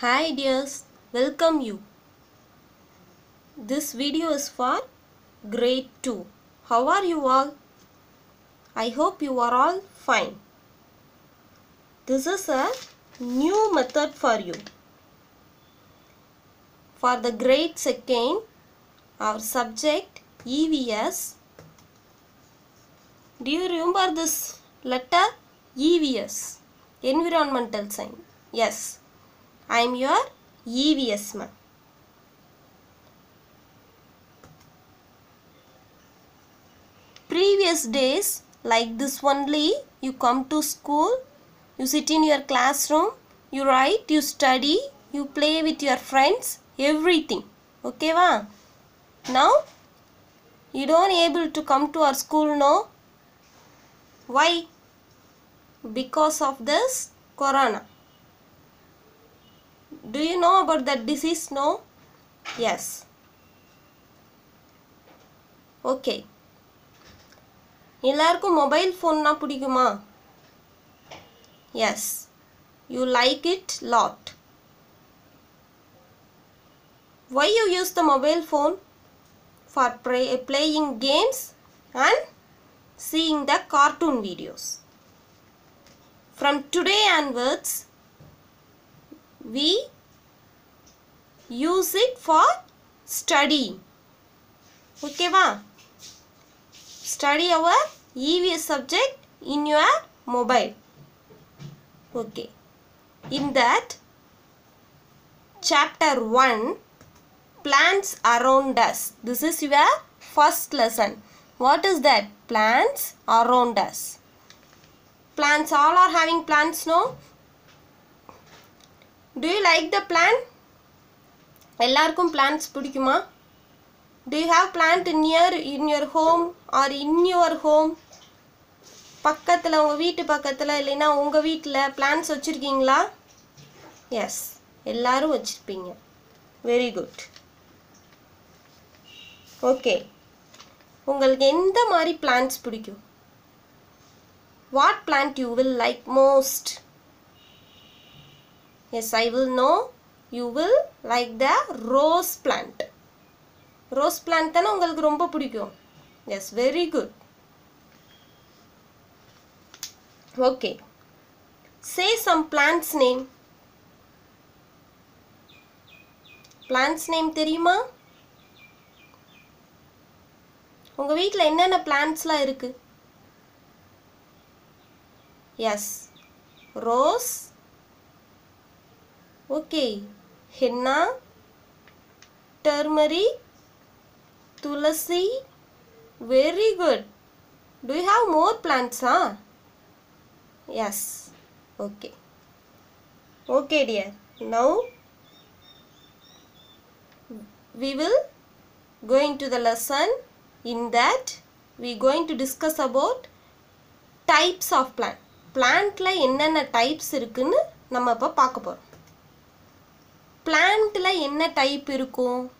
Hi dears, welcome you. This video is for grade 2. How are you all? I hope you are all fine. This is a new method for you. For the grade second, our subject EVS. Do you remember this letter? EVS, Environmental Science. Yes, I am your EVS man. Previous days, like this only, you come to school, you sit in your classroom, you write, you study, you play with your friends, everything. Okay, va? Now, you don't able to come to our school, no? Why? Because of this corona. Do you know about that disease? No? Yes. Okay எல்லாருக்கும் mobile ஃபோன்னா பிடிக்குமா yes you like it lot why you use the mobile phone for playing games and seeing the cartoon videos from today onwards we use it for study ஓகேவா study our EVS subject in your mobile okay in that chapter 1 plants around us this is your first lesson what is that plants around us plants all are having plants no do you like the plant எல்லாருக்கும் plants பிடிக்குமா? Do you have plant near in your home or in your home பக்கத்தில் உங்கள் வீட்டு பக்கத்தில் இல்லைன்னா உங்கள் வீட்டில் plans வச்சுருக்கீங்களா? எஸ் எல்லாரும் வச்சுருப்பீங்க. வெரி குட் ஓகே உங்களுக்கு எந்த மாதிரி பிளான்ஸ் பிடிக்கும்? What plant you will like most yes I will know you will like the rose plant rose plant தானே உங்களுக்கு ரொம்ப பிடிக்கும். Yes very good okay say some plants name plants name தெரியுமா? உங்கள் வீட்டில் என்னென்ன பிளான்ட்ஸ்லாம் இருக்குது yes rose okay henna turmeric tulasi very good do you have more plants huh yes okay okay dear now we will going to the lesson in that we going to discuss about types of plant பிளான்ட்ல என்னென்ன types இருக்குன்னு நம்ம இப்போ பார்க்க போகிறோம் பிளான்ட்டில் என்ன type இருக்கும்?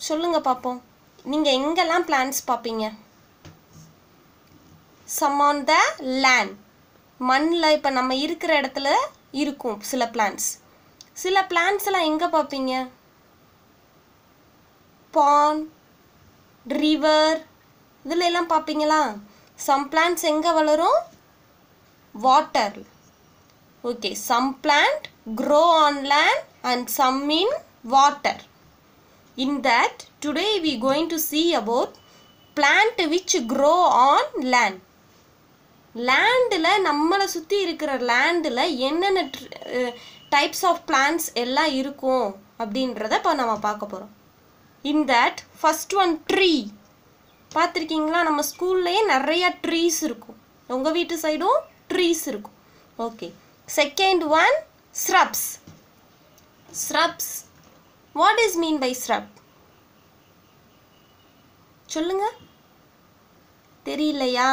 சொல்லுங்கள் பார்ப்போம் நீங்கள் எங்கெல்லாம் பிளான்ஸ் பார்ப்பீங்க சம் ஆன் த லேண்ட் மண்ணில் இப்போ நம்ம இருக்கிற இடத்துல இருக்கும் சில பிளான்ஸ் சில பிளான்ஸ் எல்லாம் எங்கே பார்ப்பீங்க பான் ரிவர் இதில் எல்லாம் பார்ப்பீங்களா சம் பிளான்ஸ் எங்கே வளரும்? Water okay some plant grow on land and some in water. In that, today we going to see about plant which grow on land. லேண்டில் நம்மளை சுற்றி இருக்கிற லேண்டில் என்னென்ன டைப்ஸ் ஆஃப் பிளான்ஸ் எல்லாம் இருக்கும் அப்படின்றத இப்போ நம்ம பார்க்க போகிறோம் in that first one tree பார்த்துருக்கீங்களா? நம்ம ஸ்கூல்லையே நிறையா ட்ரீஸ் இருக்கும். உங்கள் வீட்டு சைடும் ட்ரீஸ் இருக்கும். Okay second one shrubs shrubs what is mean by shrub சொல்லுங்க தெரியலையா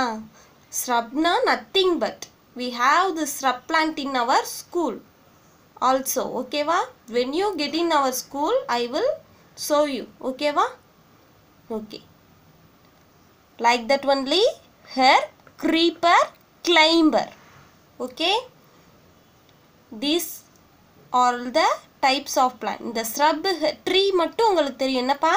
shrubனா nothing but we have the shrub plant in our school also ஓகேவா when you get in our school i will show you ஓகேவா okay like that only here creeper climber okay these are the types of plant இந்த shrub tree மட்டும் உங்களுக்கு தெரியும். என்னப்பா?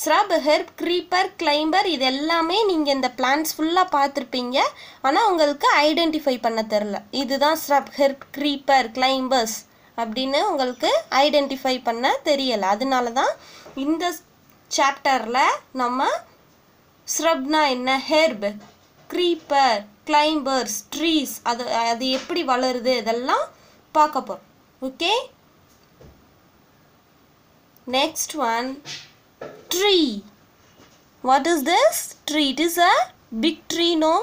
Syrup herb creeper climber இது எல்லாமே நீங்கள் இந்த பிளான்ஸ் ஃபுல்லாக பார்த்துருப்பீங்க. ஆனால் உங்களுக்கு ஐடென்டிஃபை பண்ண தெரில இதுதான் ஸ்ரப் ஹெர்ப் க்ரீப்பர் கிளைம்பர்ஸ் அப்படின்னு உங்களுக்கு ஐடென்டிஃபை பண்ண தெரியலை. அதனால தான் இந்த சாப்டரில் நம்ம ஸ்ரப்னா என்ன? ஹெர்ப் க்ரீப்பர் கிளைம்பர்ஸ் ட்ரீஸ் அது அது எப்படி வளருது? இதெல்லாம் பார்க்க போகிறோம் okay next one tree what is this tree it is a big tree no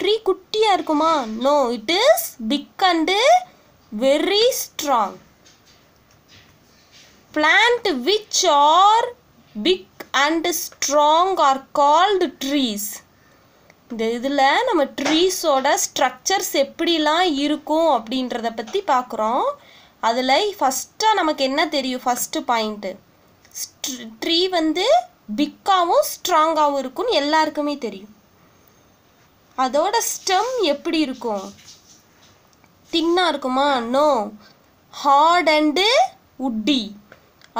tree குட்டியாக இருக்குமா no it is big and very strong plant which are big and strong are called trees இந்த இதில் நம்ம ட்ரீஸோட structures எப்படிலாம் இருக்கும் அப்படின்றத பற்றி பார்க்குறோம் அதில் ஃபஸ்ட்டாக நமக்கு என்ன தெரியும்? ஃபஸ்ட்டு பாயிண்ட்டு ட்ரீ வந்து பிக்காகவும் ஸ்ட்ராங்காகவும் இருக்கும்னு எல்லாருக்குமே தெரியும். அதோட ஸ்டெம் எப்படி இருக்கும்? தின்னாக இருக்குமா? நோ ஹார்ட் அண்டு உட்டி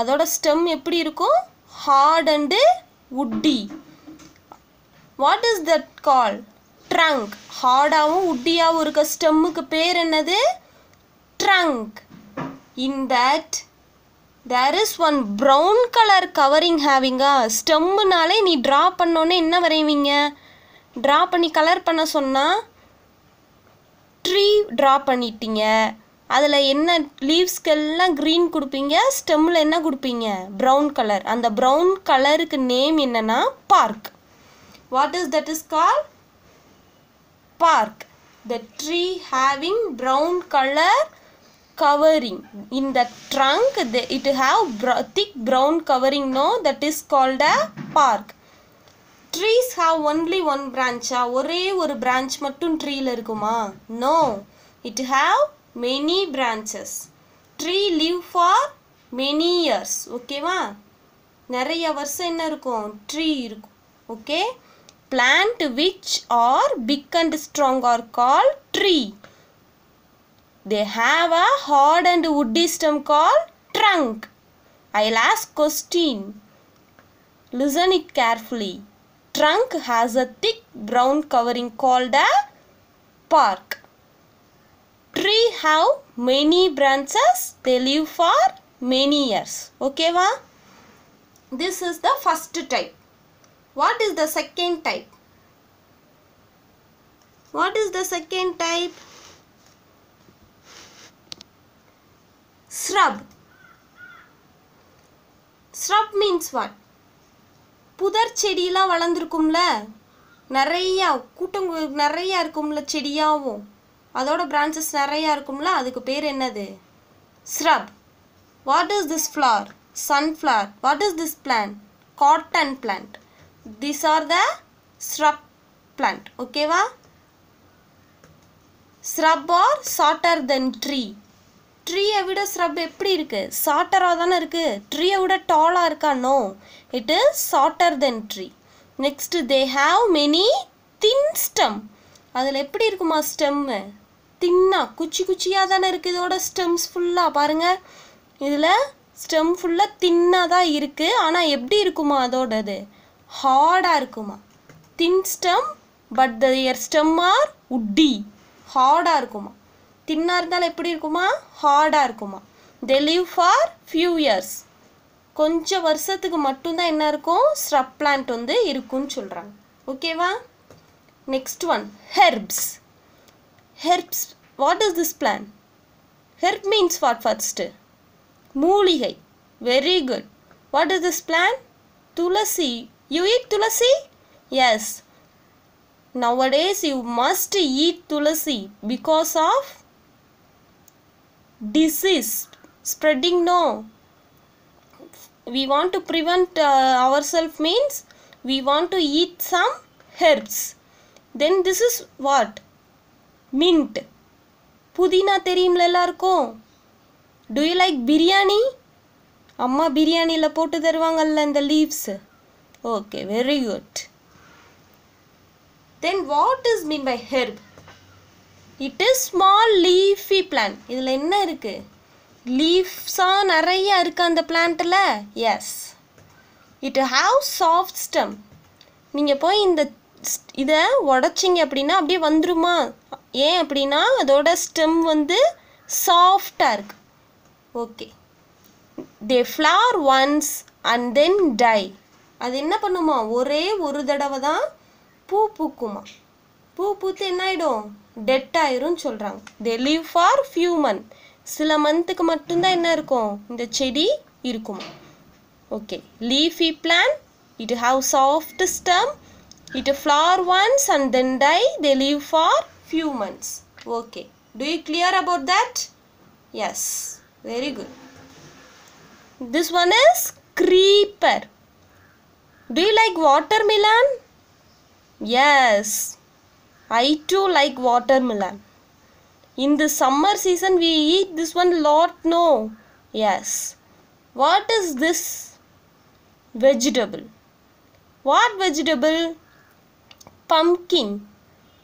அதோட ஸ்டெம் எப்படி இருக்கும்? Hard and woody what is that call trunk ஹார்டாகவும் உட்டியாகவும் இருக்க ஸ்டெம்முக்கு பேர் என்னது? Trunk in that there is one brown colour covering ஹேவிங்கா ஸ்டெம்முனாலே நீ ட்ரா பண்ணோன்னே என்ன வரைவீங்க? ட்ரா பண்ணி கலர் பண்ண சொன்னால் ட்ரீ ட்ரா பண்ணிட்டீங்க. அதில் என்ன லீவ்ஸ்க்கெல்லாம் க்ரீன் கொடுப்பீங்க? ஸ்டெம்மில் என்ன கொடுப்பீங்க? ப்ரௌன் கலர் அந்த ப்ரௌன் கலருக்கு நேம் என்னென்னா bark what is that is call bark the tree having brown colour covering in the trunk the, it have br- thick brown covering no that is called a park trees have only one branch ஆ ஒரே ஒரு branch மட்டும் ட்ரீல இருக்குமா no it have many branches tree live for many years ஓகேவா நிறைய வருஷம் என்ன இருக்கும் ட்ரீ இருக்கும் okay plant which are big and strong are called tree. They have a hard and woody stem called trunk. I'll ask question. Listen it carefully. Trunk has a thick brown covering called a bark tree have many branches. They live for many years. Okay va this is the first type what is the second type? What is the second type? Shrub. Shrub means what? புதர் செடியெலாம் வளர்ந்துருக்கும்ல? நிறையா கூட்டம் நிறையா இருக்கும்ல செடியாகவும் அதோட branches நிறையா இருக்கும்ல? அதுக்கு பேர் என்னது? Shrub what is this flower sunflower what is this plant? Cotton plant these R த shrub plant ஓகேவா shrub are shorter than tree. ட்ரீயை விட ஸ்ரப் எப்படி இருக்கு? சாட்டராக தானே இருக்கு. ட்ரீயை விட டாலாக இருக்கா? No it is shorter than tree next they have many thin stem அதில் எப்படி இருக்குமா ஸ்டெம்மு தின்னா குச்சி குச்சியாக தானே இருக்குது இதோட ஸ்டெம்ஸ் ஃபுல்லாக பாருங்க. இதில் ஸ்டெம் ஃபுல்லாக தின்னாக தான் இருக்குது ஆனால் எப்படி இருக்குமா அதோடது? ஹார்டாக இருக்குமா? Thin stem but the year stem are woody. ஹார்டாக இருக்குமா? தின்னாக இருந்தாலும் எப்படி இருக்குமா? ஹார்டாக இருக்குமா? They live for few years கொஞ்சம் வருஷத்துக்கு மட்டும்தான் என்ன இருக்கும்? ஸ்ரப் பிளான்ட் வந்து இருக்கும்னு சொல்கிறாங்க ஓகேவா next one herbs herbs what is this plant herb means what first மூலிகை. Very good what is this plant tulsi you eat tulsi yes nowadays you must eat tulasi because of disease spreading no we want to prevent uh, ourselves means we want to eat some herbs then this is what mint புதினா தெரியும்ல எல்லாருக்கும் to you like biryani அம்மா பிரியாணியில் போட்டு தருவாங்கல்ல இந்த leaves okay very good then what is mean by herb it is small leafy plant இதில் என்ன இருக்குது லீஃப்ஸாக நிறைய இருக்குது அந்த பிளான்ட்டில் yes it have soft stem நீங்கள் போய் இந்த இதை உடச்சிங்க அப்படின்னா அப்படியே வந்துருமா? ஏன் அப்படின்னா அதோட ஸ்டெம் வந்து சாஃப்டாக இருக்கு. Okay they flower once and then die அது என்ன பண்ணுமா? ஒரே ஒரு தடவை தான் பூ பூக்குமா? பூ பூத்து என்ன ஆயிடும்? டெட் ஆயிரும்னு சொல்கிறாங்க they live for few month சில மந்த்துக்கு மட்டும்தான் என்ன இருக்கும்? இந்த செடி இருக்குமா? Okay leafy plant it have soft stem it flower once and then die they live for few months okay do you clear about that yes very good this one is creeper. Do you like watermelon? Yes. I too like watermelon. In the summer season we eat this one lot no. Yes. What is this vegetable? What vegetable? Pumpkin.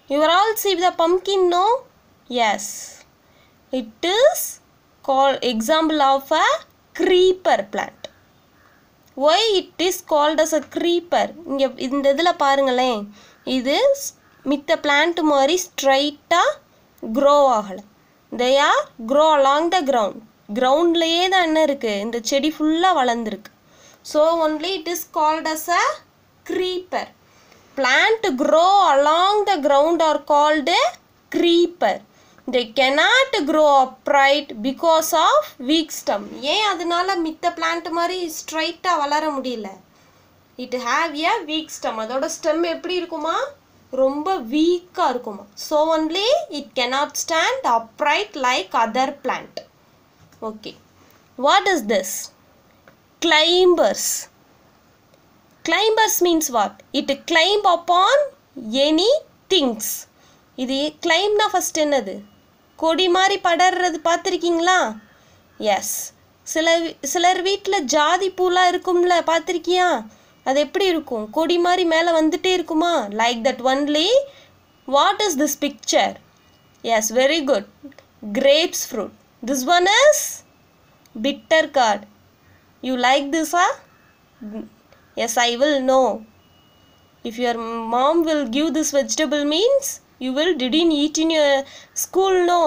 You all see the pumpkin no? Yes. It is called example of a creeper plant. Why it is called as a creeper இங்கே இந்த இதில் பாருங்களேன். இது ஸ்- மித்த plant மாதிரி ஸ்ட்ரைட்டாக grow ஆகலை. They are grow along the ground கிரவுண்ட்லேயே தான் என்ன இருக்குது இந்த செடி ஃபுல்லாக வளர்ந்துருக்கு. So only it is called as a creeper plant grow along the ground are called creeper they cannot grow upright because of weak stem ஏன் அதனால மித்த பிளான்ட் மாதிரி ஸ்ட்ரைட்டாக வளர முடியல it have a weak stem அதோட ஸ்டெம் எப்படி இருக்குமா ரொம்ப வீக்காக இருக்குமா so only it cannot stand upright like other plant okay what is this climbers climbers means what it climb upon any things இது கிளைம்னா ஃபஸ்ட் என்னது கொடி மாதிரி படர்றது பார்த்துருக்கீங்களா? எஸ் சில சிலர் வீட்டில் ஜாதி பூலாம் இருக்கும்ல பார்த்துருக்கியா? அது எப்படி இருக்கும்? கொடி மாதிரி மேலே வந்துட்டே இருக்குமா? Like that only what is this picture yes very good grapes fruit this one is bitter gourd you like திஸா yes I will know if if your mom will give this vegetable means you will didn't eat in your school no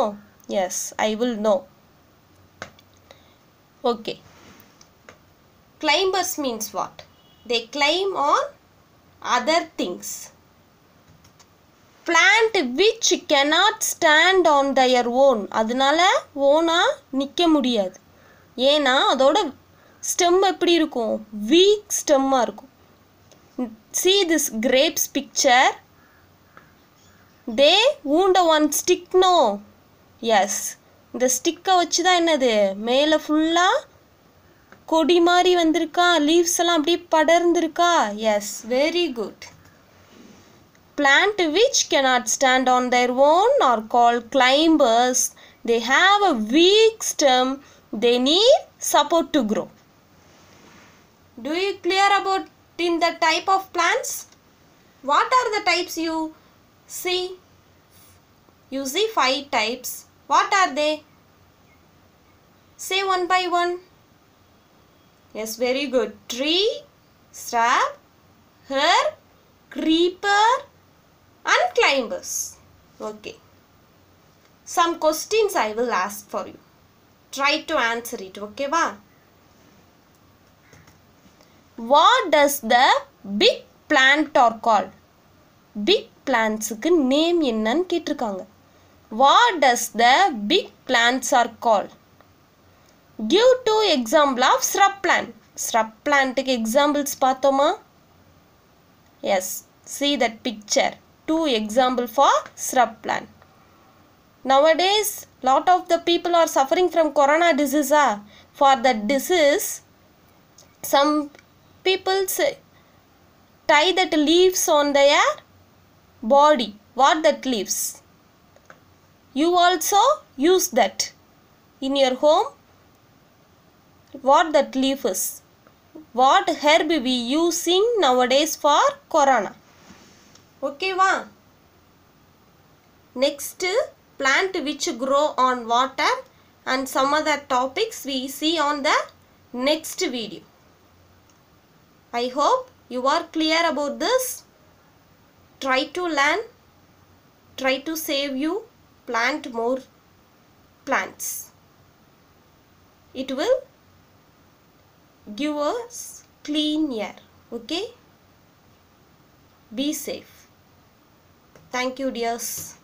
yes i will know okay climbers means what they climb on other things plant which cannot stand on their own அதனால ஓனா நிற்க முடியாது ஏன்னா அதோட stem எப்படி இருக்கும் weak ஸ்டெம்மாக இருக்கும் see this grapes picture they ஊண்ட one stick no yes இந்த ஸ்டிக்கை வச்சு தான் என்னது மேலே ஃபுல்லாக கொடி மாதிரி வந்திருக்கா லீவ்ஸ் எல்லாம் அப்படியே படர்ந்துருக்கா yes very good plant which cannot stand on their own are call climbers they have a weak stem they need support to grow do you clear about in the type of plants what are the types you see? You see five types. What are they? Say one by one. Yes very good. Tree shrub herb creeper and climbers. Okay. Some questions i will ask for you. Try to answer it okay va? What does the big plant are called big பிளான்ஸுக்கு name என்னன்னு கேட்டிருக்காங்க what does the big plants are call give two example of shrub plant shrub பிளான்ட்டுக்கு examples பார்த்தோமா yes see that picture two example for shrub plant nowadays lot of the people are suffering from corona disease ah? for that disease some people tie that leaves on their body, what that leaves. You also use that in your home. What that leaf is. What herb we using nowadays for corona. Okay, Next, plant which grow on water and some other topics we see on the next video. I hope you are clear about this. Try to learn, try to save you, plant more plants. It will give us clean air. Okay? Be safe. Thank you, dears.